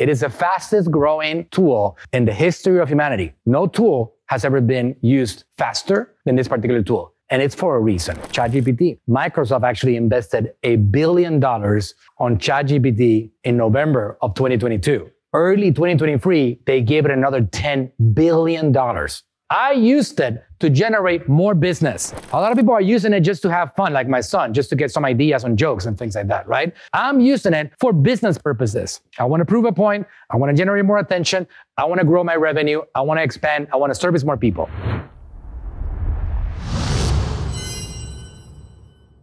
It is the fastest growing tool in the history of humanity. No tool has ever been used faster than this particular tool. And it's for a reason. ChatGPT. Microsoft actually invested a billion dollars on ChatGPT in November of 2022. Early 2023, they gave it another $10 billion. I used it to generate more business. A lot of people are using it just to have fun, like my son, just to get some ideas on jokes and things like that, right? I'm using it for business purposes. I want to prove a point. I want to generate more attention. I want to grow my revenue. I want to expand. I want to service more people.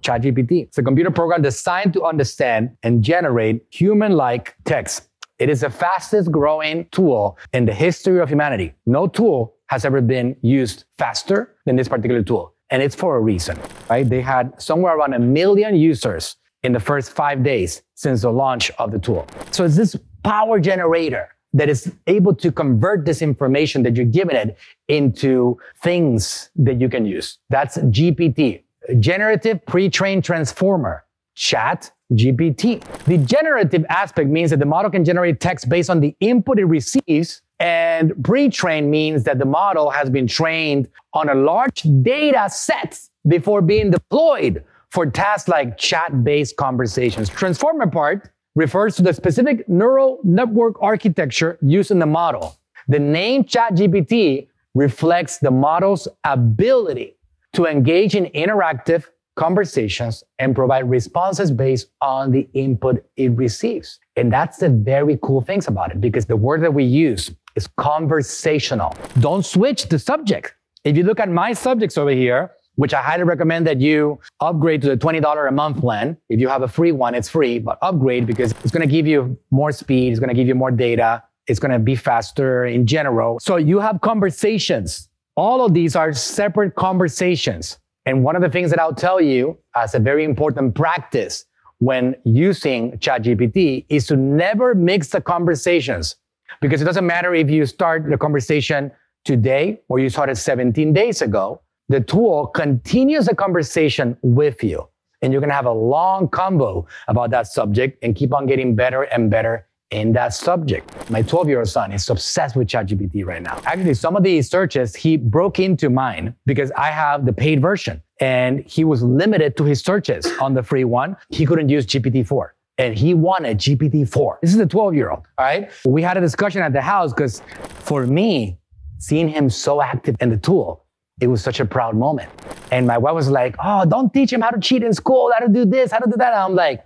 ChatGPT. It's a computer program designed to understand and generate human-like text. It is the fastest growing tool in the history of humanity. No tool has ever been used faster than this particular tool. And it's for a reason, right? They had somewhere around a million users in the first five days since the launch of the tool. So it's this power generator that is able to convert this information that you're giving it into things that you can use. That's GPT, Generative Pre-trained Transformer, Chat GPT. The generative aspect means that the model can generate text based on the input it receives and pre-trained means that the model has been trained on a large data set before being deployed for tasks like chat-based conversations. Transformer part refers to the specific neural network architecture used in the model. The name ChatGPT reflects the model's ability to engage in interactive conversations and provide responses based on the input it receives. And that's the very cool things about it because the word that we use is conversational. Don't switch the subject. If you look at my subjects over here, which I highly recommend that you upgrade to the $20 a month plan. If you have a free one, it's free, but upgrade because it's going to give you more speed. It's going to give you more data. It's going to be faster in general. So you have conversations. All of these are separate conversations. And one of the things that I'll tell you as a very important practice when using ChatGPT is to never mix the conversations. Because it doesn't matter if you start the conversation today or you started 17 days ago, the tool continues the conversation with you. And you're going to have a long combo about that subject and keep on getting better and better in that subject. My 12 year old son is obsessed with ChatGPT right now. Actually, some of these searches, he broke into mine because I have the paid version and he was limited to his searches on the free one. He couldn't use GPT 4 and he wanted GPT-4. This is a 12 year old, all right? We had a discussion at the house because for me, seeing him so active in the tool, it was such a proud moment. And my wife was like, oh, don't teach him how to cheat in school, how to do this, how to do that. And I'm like,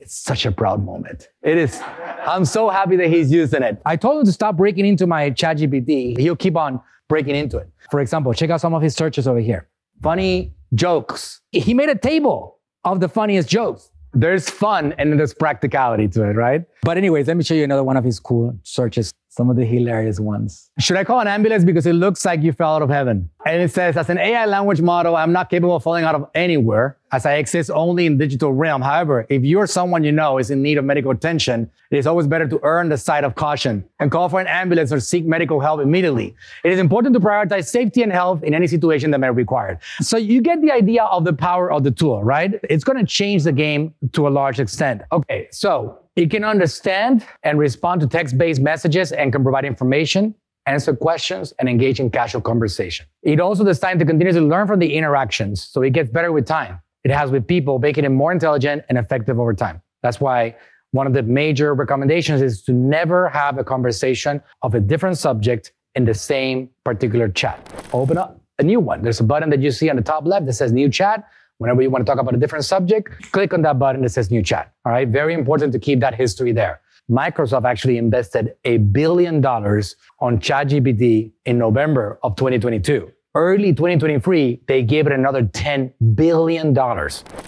it's such a proud moment. It is. I'm so happy that he's using it. I told him to stop breaking into my ChatGPT. He'll keep on breaking into it. For example, check out some of his searches over here. Funny jokes. He made a table of the funniest jokes there's fun and there's practicality to it, right? But anyways, let me show you another one of his cool searches, some of the hilarious ones. Should I call an ambulance because it looks like you fell out of heaven? And it says, as an AI language model, I'm not capable of falling out of anywhere as I exist only in digital realm. However, if you're someone you know is in need of medical attention, it is always better to earn the side of caution and call for an ambulance or seek medical help immediately. It is important to prioritize safety and health in any situation that may be required. So you get the idea of the power of the tool, right? It's going to change the game to a large extent. Okay, so it can understand and respond to text-based messages and can provide information answer questions, and engage in casual conversation. It also designed to continuously learn from the interactions, so it gets better with time it has with people, making it more intelligent and effective over time. That's why one of the major recommendations is to never have a conversation of a different subject in the same particular chat. Open up a new one. There's a button that you see on the top left that says new chat. Whenever you want to talk about a different subject, click on that button that says new chat. All right. Very important to keep that history there. Microsoft actually invested a billion dollars on ChatGPT in November of 2022 early 2023, they gave it another $10 billion.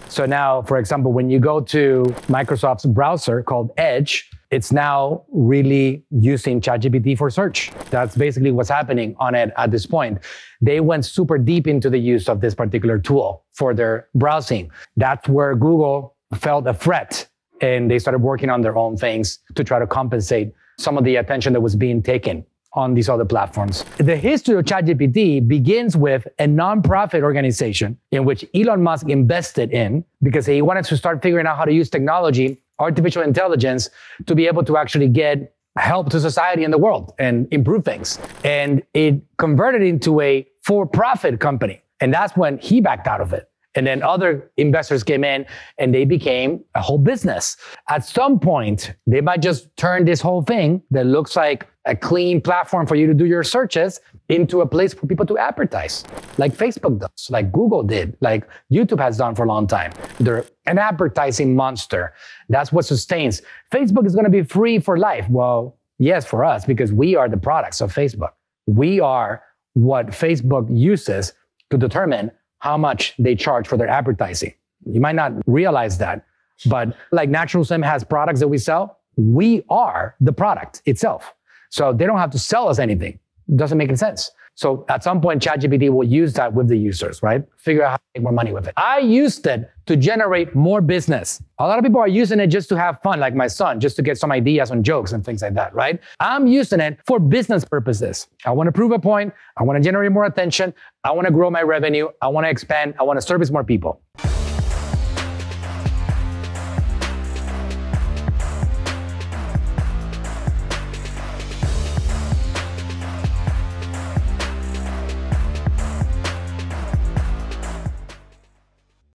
So now, for example, when you go to Microsoft's browser called Edge, it's now really using ChatGPT for search. That's basically what's happening on it at this point. They went super deep into the use of this particular tool for their browsing. That's where Google felt a threat and they started working on their own things to try to compensate some of the attention that was being taken on these other platforms. The history of ChatGPT begins with a nonprofit organization in which Elon Musk invested in because he wanted to start figuring out how to use technology, artificial intelligence, to be able to actually get help to society and the world and improve things. And it converted into a for profit company. And that's when he backed out of it. And then other investors came in and they became a whole business. At some point, they might just turn this whole thing that looks like a clean platform for you to do your searches into a place for people to advertise, like Facebook does, like Google did, like YouTube has done for a long time. They're an advertising monster. That's what sustains. Facebook is going to be free for life. Well, yes, for us, because we are the products of Facebook. We are what Facebook uses to determine how much they charge for their advertising. You might not realize that, but like Natural Slim has products that we sell, we are the product itself. So they don't have to sell us anything. Doesn't make any sense. So at some point, ChatGPT will use that with the users, right? Figure out how to make more money with it. I used it to generate more business. A lot of people are using it just to have fun, like my son, just to get some ideas on jokes and things like that, right? I'm using it for business purposes. I want to prove a point. I want to generate more attention. I want to grow my revenue. I want to expand. I want to service more people.